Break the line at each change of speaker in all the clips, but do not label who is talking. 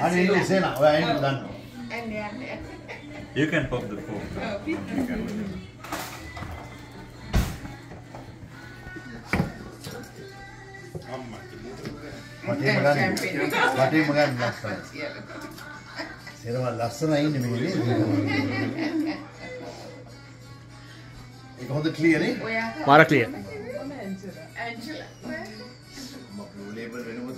අනේ ඉන්නේ සේනා. ඔයා එන්න දන්නවා.
යන්න යන්න යන්න.
You can pop the cork.
ඔව්, පිට.
වටේම ගන්න. වටේම ගන්න ලස්සනයි. සේනවා ලස්සනයි ඉන්නේ මේ නේද? ඒක හොඳ ක්ලියර් නේ?
ඔයා
මාර ක්ලියර්.
ඇන්ජලා.
බ්ලූ ලේබල්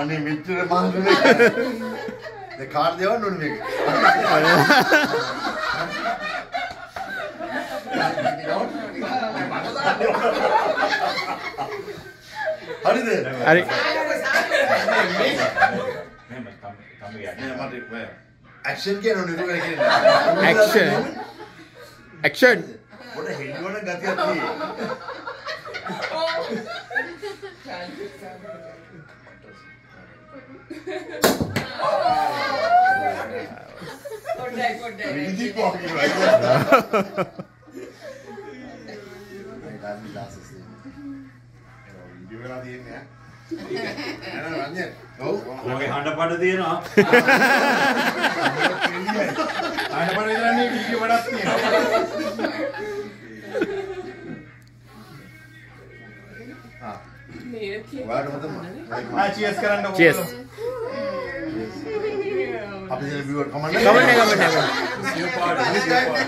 අනේ මෙච්චර මහන්සි ඒ කාර් දෙවන්න ඕනේ මේක. හරිද?
හරි.
ඇක්ෂන් කියනෝනේ ඒක කියන්නේ.
Action. Action.
පොඩ හෙල්ලවන ගතියක් තියෙනවා. විදි පොකි වයිද?
වීඩියෝ කරලා තියෙන්නේ ඈ.
නෑ රංජන්. ඔව්.
ඔයගේ හඬ පඩ තියෙනවා.
ආනපන විතරන්නේ වීඩියෝ වඩාක් තියෙනවා.
ඔයාලට හොඳම.
ආ චීස් කරන්න ඕන.
Cheers.
අපි දෙන viewer.
කමන්න කමන්න.
Party.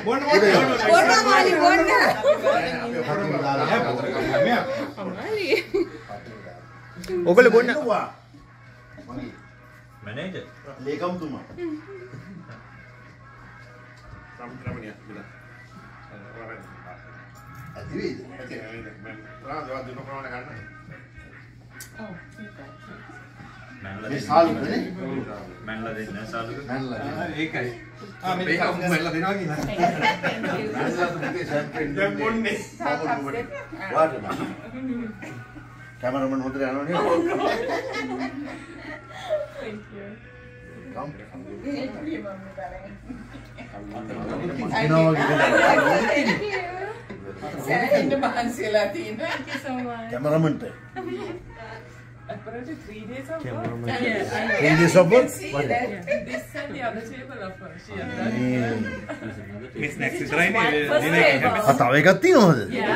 බොන්න බොන්න.
බොන්න මාලි බොන්න.
ඔගොල්ලෝ බොන්න.
Manager.
ලේකම්තුමා.
රම්ණිය කියලා.
ඇති වේද?
ඇති මම රාජවා දුන්න ප්‍රමාණය ගන්න.
දෙන්න.
සාලුනේ.
මැනලා දෙන්න සාලුක.
මැනලා.
ඒකයි. ආ මේක මෙල්ල දෙනවා කියලා.
මැනලා තුමගේ champagne
දැන් බොන්නේ.
වාට කැමරමන් හොඳට යනවා නේද? කම්. ඉනවා වගේ
සෑහෙන්න මහන්සියලා තියෙනවා.
කැමරමන්ට.
Apparently three days of
Camera
work.
man.
Yeah, I know.
Hindi sabot.
See that?
This and the other table of her. She has done.
මේ
මේ ස්නැක්ස් විතරයි
My
නේ
first
දින එක
table.
හැම.
ආ තව එකක් තියෙනවද?
Yeah.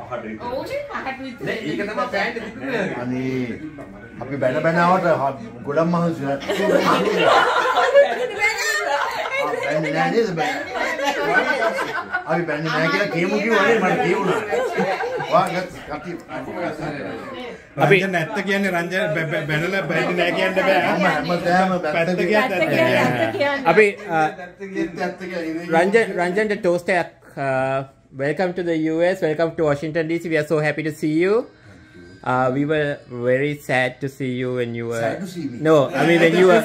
පහඩ විතර.
ඕනේ පහට විතර.
නෑ ඒක තමයි පෑන්ට් තිබුණේ.
අනේ අපි බැන බැන ආවට ගොඩක් මහන්සි බැන්නේ නෑ නේද බැන්න? අපි බැන්නේ නෑ කියලා කියමු කිව්වනේ මට කියුණා. වා කටි
අපි
රංජන් නැත්ත කියන්නේ රංජන් බැ- බැ- බැනලා බැන්නේ නෑ කියන්න බෑ.
හැම හැමදාම
පැත්ත
පැත්ත
කියන්න ඇත්ත කියන්නේ.
අපි
Ranjan
Ranjan Ranjan the toaster uh, welcome to the US welcome to Washington DC we are so happy to see you uh, we were very sad to see you when you were
Sad to see me?
no I mean when you were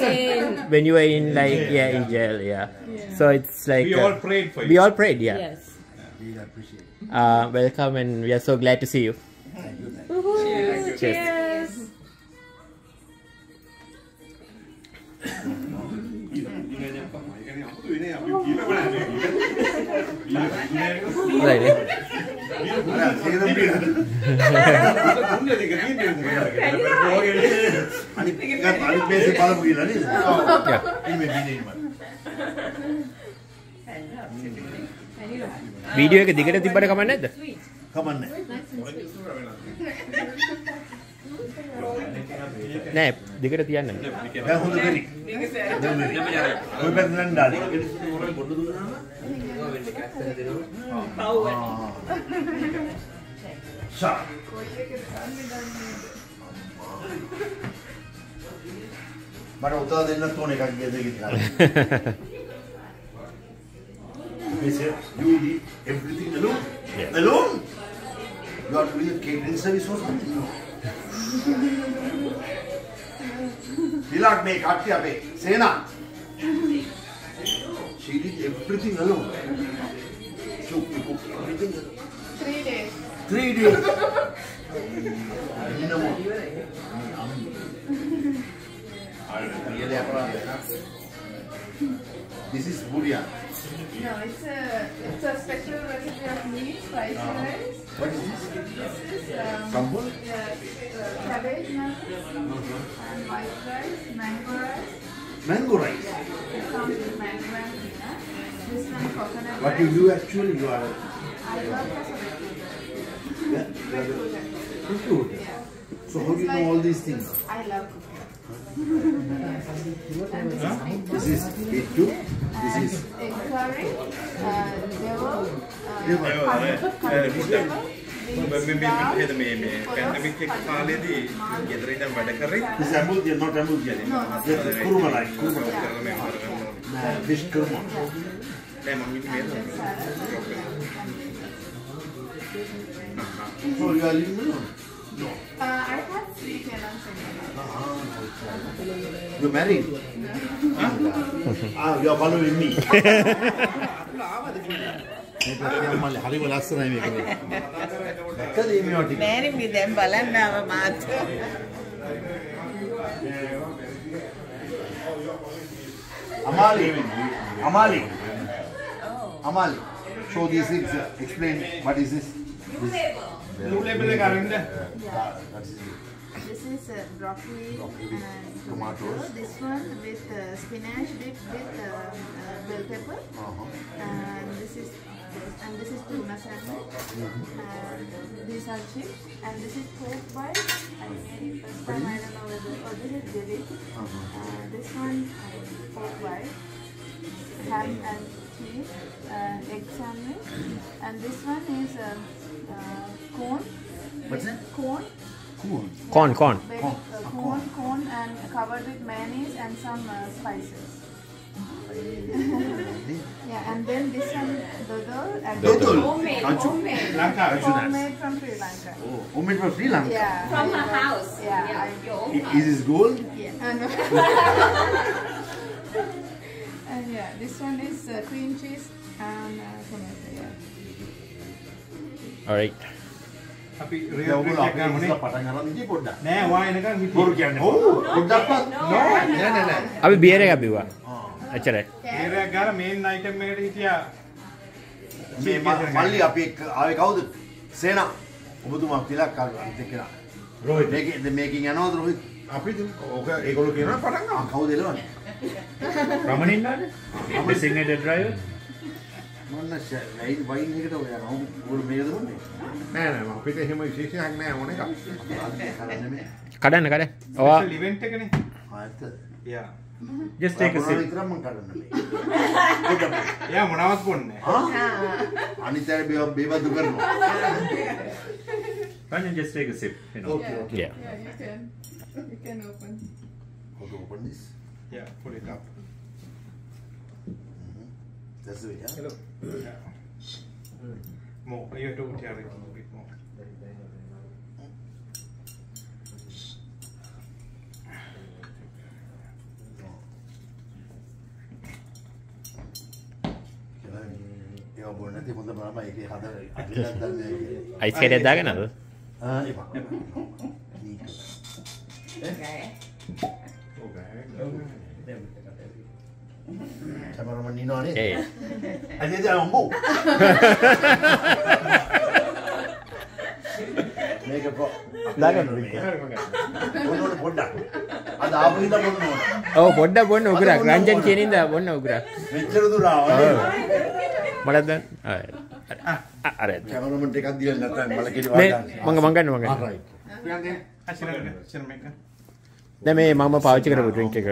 when you were in like yeah in jail yeah, so it's like
We
uh,
all prayed for you.
we all prayed yeah
Yes.
uh, welcome and we are so glad to see you
Cheers.
Cheers. right eh?
ඉන්නේ මේ බිනේ මම.
Video එක දිගට තිබ්බට කමක් නැද්ද
කමන්නේ.
නෑ දිගට තියන්න
දැන් හොඳ දෙරි. කොයි පැත්තෙන් යන්නද? ෂා. මට උදා දෙන්නත් ඕන එකක් ගිය දෙකක් ගන්න. They said, you eat everything alone? Alone? You are doing a catering service or something? No. Will not make Katya pay. Sena. She did everything alone. She cooked everything.
Three days.
Three days. really This is buriya.
No, it's a, it's a special recipe of meat, spicy rice.
What is this?
This is um, yeah, uh, cabbage and white rice, mango rice.
Mango rice.
Yeah, with mango and peanut. This one coconut
What
rice.
you do actually, you are
I work as a recruiter.
yeah,
Recruiter. Yeah.
So how do you know all these things?
I love cooking.
This is A2. This is.
Curry, devil,
This is Amulgia, not
No.
You're married? ah, you're following me. Amali, Amali, Amali. Show this is explain what is this.
Blue label
like Arinda. Yeah.
This is uh, broccoli, broccoli and
tomatoes. tomato.
This one with uh, spinach dip with uh, uh, bell pepper.
Uh -huh.
And this is and this is tuna salmon. Mm -hmm. And these are chips. And this is pork bite. I see first time I don't know whether. or this is gravy. Uh -huh. uh, this one pork bite. Ham and cheese. Uh, egg sandwich. And this one is. Uh, corn. Corn.
Corn.
Uh, corn, corn. Corn. And covered with mayonnaise and some uh, spices. yeah, and then this one, dodol, and
dodol.
Homemade, homemade. Homemade from Sri Lanka.
Oh, homemade from Sri Lanka.
Yeah.
From her house.
Yeah.
yeah. Your
own house. Is this gold?
Yeah. And yeah, this one is uh, cream cheese
right
අපි
ඔයගොල්ලෝ අපේ
එකක් ගමුනේ
ඉස්සලා පටන් අරන් ඉන්නේ පොඩ්ඩක්.
නෑ වා එනකන්
බොරු
හිටියේ
කියන්නේ. ඔව් පොඩ්ඩක්වත් නෑ නෑ නෑ.
අපි බියර් එකක් බිව්වා එච්චරයි
ඒරයක් ගාලා මේන් අයිටම් එකට හිටියා
මේ මල්ලි අපි එක්ක ආවේ කවුද? සේනා. ඔබතුමා තිලක් අනිත් එක්කෙනා.
රෝහිත්.
මේකේ මේකින් යනවද රෝහිත්?
අපි ඕක ඒගොල්ලෝ කියනවා පටන්
ආ කවුද එළවන්නේ?
රමණින්නාද සිංහට ඩ්‍රයිවර්
මොන්න වයින් වයින් එකට ඔය යනවා. උගල මේකද මොන්නේ?
නෑ නෑ අපිට එහෙම විශේෂයක් නෑ ඕන එකක්
කරන්නේ මේ.
කඩන්න කඩ ඔවා
ඉවෙන්ට් එකනේ
ආ ඇත්ත.
යා
a
මොනවද
sip
විතරක් මම කරන්නේ. පොඩ්ඩක්.
යා මොනවත් බොන්නේ
ආ? අනිත් අය බේ බේබදු කරනවා.
Ranjan, just take a sip you know
Okay, okay.
yeah
Yeah, you can. You can open.
How to open this?
යා put it up
That's the way, yeah?
hello yeah. more you have to tear it a bit more
ඒවා බොන්න නැති හොඳ බරම ඒකේ හද අදලක් දන්නේ නැහැ.
Ice කැටයක් දාගෙනද
ආ එපා. කැමරාමන් ඉන්නවනේ.
ඒ
ඉතින් අම්බෝ. මේක පො.
දාගන්න
ඕන පොඩ්ඩක්. අද ආපු ඉඳන් බොන්න ඕන.
ඔව් පොඩ්ඩක් බොන්න උගුරක් රංජන් කියනින්ද බොන්න උගුරක්
මෙච්චර දුර ආවා.
දැන් අර
කැමරාමන් ටිකක් දීලා නැත්නම් මල කෙලි
මේ
වාඩන්න.
මංග
right.
පියන්නේ අසිරන්න සිරම එක
දැන් මේ මම පාවිච්චි කරපු ඩ්‍රින්ක් එක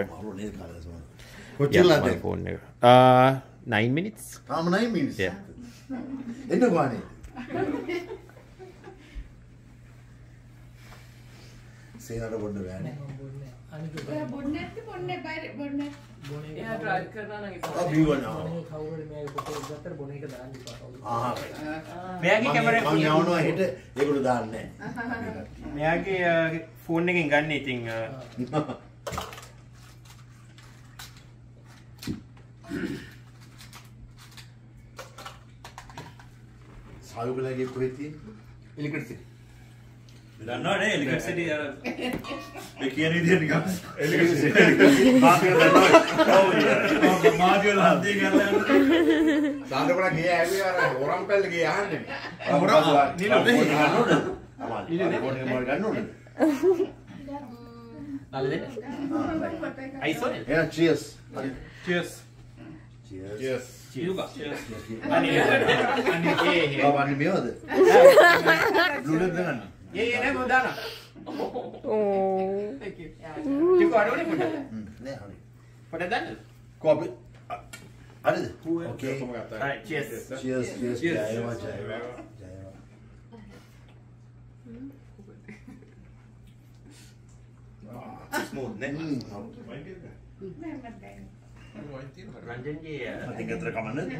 කොච්චරද?
ෆෝන් එක uh 9 minutes
තාම 9 minutes.
Yeah.
එන්න ගානේ. සේනට බොන්න බෑනේ.
Bonnet, bite, bonnet.
එයා ඩ්‍රයිව් කරනවා නම් එපා.
ආ බීවනවා. ආහ්.
මෙයාගේ
මම මම යවනවා හෙට ඒගොල්ලෝ දාන්නේ නැහැ.
මෙයාගේ ෆෝන් එකෙන් ගන්න ඉතින්
සායුකලගේ කොහෙද තියෙන්නේ?
ඉලිකට්සිටි.
දන්නවනේ එලිකට්සිටි අර ඒ කියන විදිහට නිකන්
එලිකට්සිටි.
මාතිය දන්නවා ඔව් මාතිය ලද්දී කරලා
දාන්නකොට ගිය ඇවි අර හොරම් පැල්ල ගිය අහන්නේ.
හොරම්?
නිල උඩ
ගන්න
හිටියා.
ඕනද? අමාරු. ෆෝන් එක මම ගන්න ඕනද?
අයිසෝ
එහෙනම් cheers.
Cheers.
Cheers.
Cheers.
චිරුකා
cheers.
අනේ අනේ ඒ
බාබන්නේ මේවද? බ්ලූ ලෙබ් ගන්න.
ඒ ඒ නේ මොදාන
Oh.
චිකෝ අරෝනේ පොඩ
හ්ම් නෑ හරි.
පොඩ දාන්න
කොපි. හරිද? Okay.
කොහොම ගත්තා?
Right, cheers.
cheers cheers.
Cheers.
ජය වේවා ජය වේවා. ජය වේවා.
ස්මූත් නේ
හ්ම්.
රංජන්ගේ
අතින් අතර කමන්නද?
Yeah, yeah.
ගලයි.
ඔයාට කියන්නේ මේකට වෙන්නද?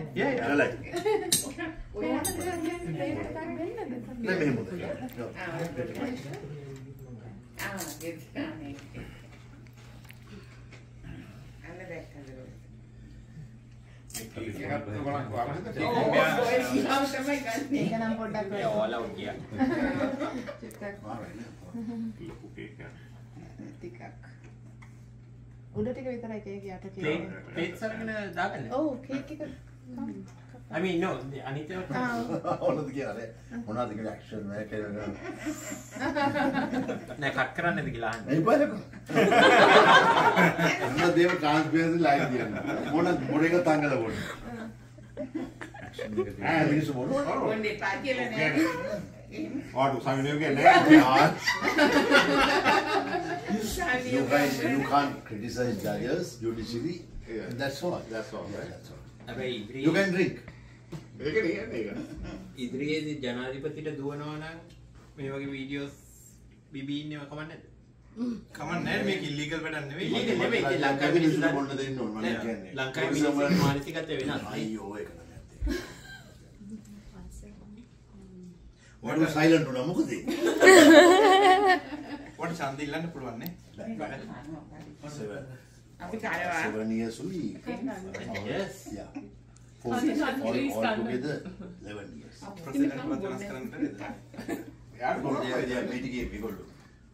නෑ මෙහෙම හොඳයි.
ආ ගෙත් ගානේ. අන්න දැක්කද?
ඒකත් බලන්න කොහමද?
ඔය සිහාව තමයි ගන්නේ.
ඒක නම් පොඩ්ඩක්
ඒ ඕලා උගියා
චුට්ටක්
ලොකු කේක් එකක්.
ටිකක් උඩ ටික විතරයි කේක් යට.
ප්ලේට් සරගෙන දාගන්න
ඔව් කේක් එක
I mean no අනිත් ඒවා
ආ
ඕනද කියලා නේ. මොනවද කියලා ඇක්ෂන් එක කරගෙන.
නෑ කට් කරන්නද කියලා අහන්න
එයි බලන්න. මොන දේව ට්‍රාන්ස්පරන්සි ලයින් කියන්නේ. මොන මොන එක තංගල පොඩි. ආ මිනිස්සු මොනවා?
ඔන්නේ පා කියලා නෑ.
ආඩු සංගණය කියන්නේ
Ah, you guys, you can't criticize judges judicially.
Yeah.
That's all.
That's all, right?
That's all.
හැබැයි
You
ඉදිරියේ
can drink.
ඒක නේ ඒක.
ඉදිරියේදී ජනාධිපතිට දුවනවා නම් මේ වගේ වීඩියෝස් බිබී ඉන්නව කමන්නේ
කමන්නේ නැහැ මේක ඉල්ලීගල් වැඩක් නෙවෙයි.
Illegal නෙවෙයි. ඉතින් ලංකාවේ
ලංකාවේ මිනිස්සු
මිනිස්සුන්ට
බොන්න දෙන්න ඕන මම කියන්නේ.
ලංකාවේ මිනිස්සුන්ගේ මානසිකත්වය වෙනස් නේ.
අයියෝ ඒක නෑ. වඩු සයිලන්ට් උනා මොකද?
වට ඡන්ද ඉල්ලන්න පුළුවන් නේ.
අපි කරවා.
Seven years only.
Yes.
Yeah. Four, all, all together, eleven years.
President වෙනස් කරන්න බැරිද? යාර
are meeting here, people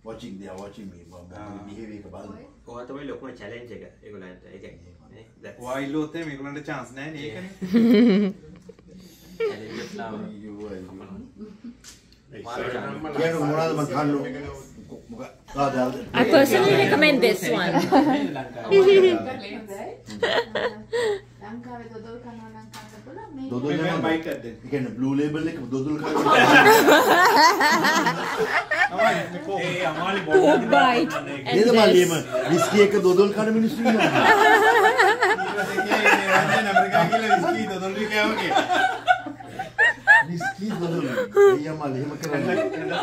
watching, they are watching me. මම මොකද behavior එක බලනවා.
ඔයා තමයි ලොකුම challenge එක ඒගොල්ලන්ට. ඒ කියන්නේ
ඔයා ඉල්ලුවොත් මේගොල්ලන්ට chance නැහැ නේ ඒකනේ.
challenges ලාම.
අයියෝ, අයියෝ.
මාර්ග
කියන්න මොනවද මම කන්න මොකක් ආදාද
I personally recommend this one.
හොඳයි. ලංකාවේ දොදොල් කනවා නම් කන්න පුළුවන් මේ
දොදොල්
මේ
යනවා.
බයිට් එකක් දෙන්න.
ඒ කියන්නේ බ්ලූ ලේබල් එක දොදොල් කන
තමයි මේ කෝ.
ඒ අමාලි
Pork
බොන්න
bite.
නේද මල්ලියම විස්කි එක දොදොල් කන මිනිස්සු ඉන්නවා
ඊට පස්සේ කියන්නේ රංජන් ඇමරිකා කියලා විස්කි දොඩොල් කෑවා කියලා.
විස්කි දොදොල් අයියා මල්ලි එහෙම කරන්නේ
කියන්නේ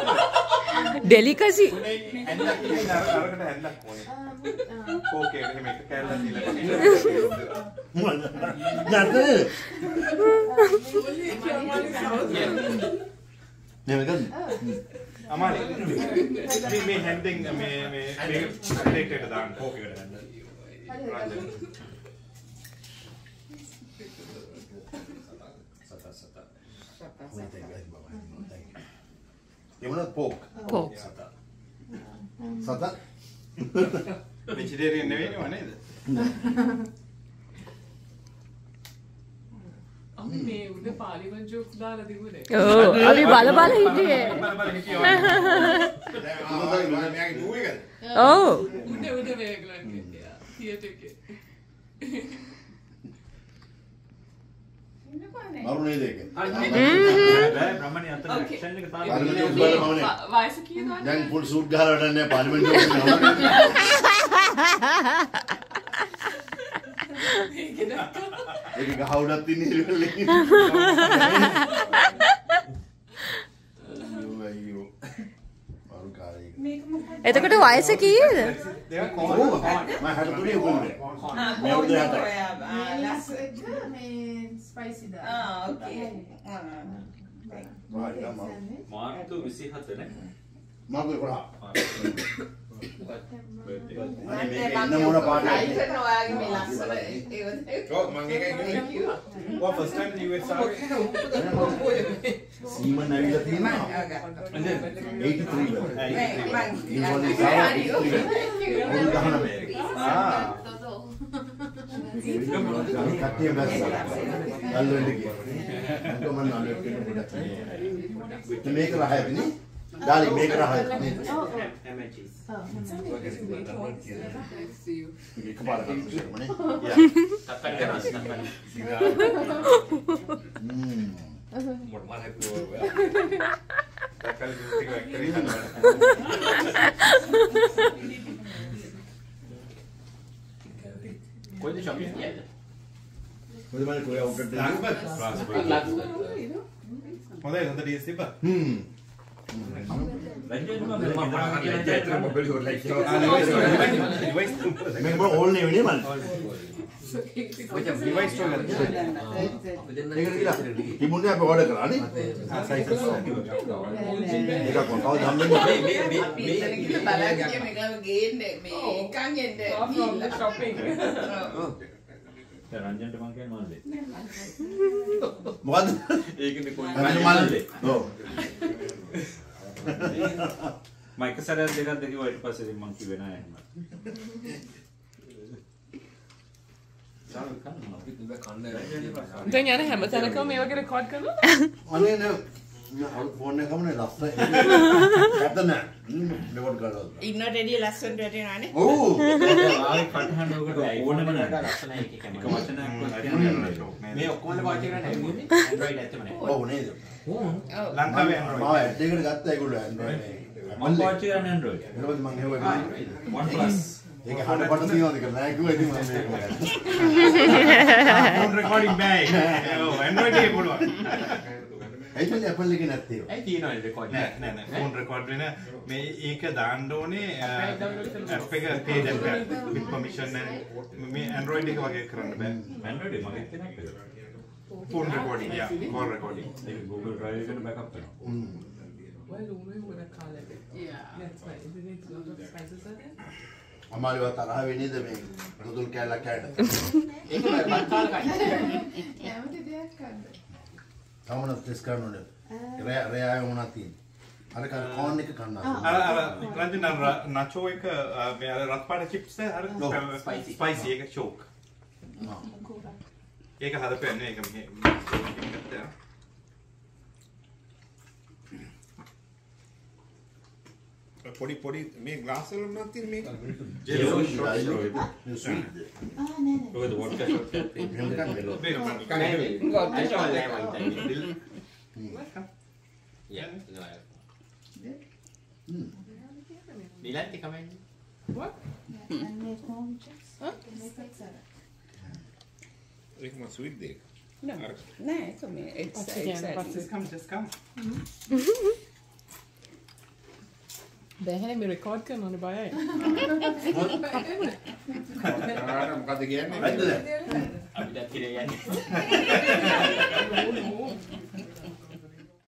අර අරකට ඇඳක් ඕනේ. කෝකේ එහෙම එක කෑල්ලක් දීලා.
නැත නෙමෙයි ගන්න
අමාලි. මේ හැන්ඩෙන් මේ මේ මේ ප්ලේට් එකට දාන්න කෝකේකට දාන්න. රංජන්.
එමුණත් pork
Pork.
සත
වෙජිටේරියන් නෙවෙයි නේද?
අපි මේ උඩ පාලිමන් ජෝක්ස් දාලා තිබුණේ.
Oh, අපි බල බල හිටියේ.
බල බල හිටියා. දැන් මෙයාගේ දූ එකද?
Oh.
උඩ උඩ මේගලන්ගේ. තියටර් එකේ.
මරුනේ දෙක
බෑ බ්‍රහ්මණි අතන
Okay.
ඇක්ෂන් එක
පාර්ලිමේන්තු
තාම
උඩ බලමනේ
ව- වයස කීයද?
දැන් ෆුල් සූට් ගහලා වැඩක් නැහැ පාර්ලිමේන්තුවේ ඒක ගහවුඩක් තින්නේ ඉල්ලෙල් එකේ අයියෝ අයියෝ මරු කාරේ
එතකොට වයස කීයද?
දෙයක්
කොහොමද?
කොහොමද?
මම 63 උගුරුනේ
ආ
මේ අවුරුදු
කොහොමද
හතයි.
ඔයා? ආ ලස්.
මේ ස්පයිසි දා.
ආ ඕකේ. ආ.
මාර්ගා මම
මාර්තු 27 නේ
මම කොහා අනේ මේක ඉන්න මොන පාටද?
ටයිසන් ඔයාගේ මේ ලස්සන ඒකත්
ඔව් මම ඒකයි කිව්වේ. ඔය first time in US ආවේ.
සීමන් ඇවිල්ලා තියෙනවා. 83 වල. ඉන්වෝල් සාව 83 වල. ගහන මේ.
ආ.
කට්ටිය බැස්සා. අල්ලන්න ගියා. මම මම අල්ලන්න පොඩක්. මේක රහයි නේ? ඩාලි මේක රහයි නේ? මේක පාර ගන්න නේ. හ්ම්.
තක්කල් ටික වැක්ටරි හදනවා.
කොයිද shopping කියන්නේ?
මොකද මම කොයි අවුට්
හොඳයි හොඳ ඩීස් තිබ්බ.
හ්ම්.
රංජන් මම මම පරණ කියලා මොබයිල් හොරලා
ඩිවයිස්
මේක බෝ ඕල් නේ වෙන්නේ මල්. තිබුණේ අපි ඕඩර් කරානේ.
ආ සයිසස්
ඒක කොහොමද හම්බෙන්නේ?
මේ මේ
ඉතල ගිහලා බලන්න මේකම ගේන්නේ මේ එකන් එන්න
shopping.
රංජන්ට මං කියන්නේ මොනවද?
මොකද්ද?
ඒකනේ කොයි
මල් මල්ලේ. ඔව්.
මම එක සැරයක් දෙකක් දෙකව ඊට පස්සේ මං කිව්වේ නෑ එහෙම.
දැන් යන හැම තැනකම මේ වගේ රෙකෝඩ් කරනවා?
අනේ නෑ. මම ෆෝන් එකම නේ ලස්සන. ඇත්ත නෑ. රෙකෝඩ් කරලා.
ඉන්නට එළිය ලස්සනට වැටෙනවානේ
ඔව්.
ආයේ කටහඬ ඔකට ඕනෙම නෑ.
ලස්සනයි ඒක
එක. වචනයක්වත් කියන්නේ
මේ ඔක්කොම පාවිච්චි කරන්නේ Android Android ඇත්තම නෑ.
ඔව් නේද?
ලංකාවේ
මම
Android.
ඇඩ් එකකට ගත්තා ඒගොල්ලෝ එක.
මම පාවිච්චි කරන්නේ Android.
ඊට පස්සේ මම හෙව්වා.
OnePlus.
ඒක හඩ පට තියනවාද කියලා නෑ කිව්වා ඉතින් මම මේක ගත්තා.
ෆෝන් රෙකෝඩින් බෑ. ඔව් Android එකේ පුළුවන්.
ඇයිද Apple එකේ නැත්තේ?
ඇයි තියෙනවද රෙකෝඩ්
නෑ නෑ නෑ ෆෝන් රෙකෝඩ් වෙන මේ ඒක දාන්න ඕනේ ඇප් එක app එක with permission and මේ Android එක වගේ කරන්න බෑ.
Android එක මගේ තියෙන එක.
ෆෝන් රෙකෝඩින් යා call recording.
ඒක Google Drive එකට backup කරනවා.
Well, Luna would have called it. Yeah. That's right. It needs a lot of spices in it.
අමාරුව තරහ වෙන්නේද මේ රුදුල් කැලක් කෑට?
ඒක කාල කන්නේ.
කැමති දෙයක් ගන්න.
තමන ටෙස්ට් කරන්න ඕනේ. රෑ රෑ ආයෙ මොනවද තියෙන්නේ? අර කෝන් එක කන්න.
අර අර රංජන අර නචෝ එක මේ අර රත් පාට චිප්ස් අර. ස්පයිසි ස්පයිසි එක චෝක්. ඒක හදපෙන්නේ ඒක මෙහෙ මෙහෙ ගත්තා.
පොඩි පොඩි මේ ග්ලාස් වල මොනවද තියෙන්නේ මේක?
Jello shots
Jello.
වලද? ඔකද vodka shots එකක් තියෙනවා.
මේක මම
නෑ මේ. Android නෑ මං හිතන්නේ. Yeah. නිලන්ති කමෙන්ට්.
What?
ඒක මම ස්වීට් දෙයක්.
නෑ ඒක මේ it's
Again, but
just come just come.
දැන් මේ රෙකෝඩ් කරනවනේ බයයි.
ආරම මොකද කියන්නේ?
ඇත්තද?
අපිට කිරේ යන්නේ.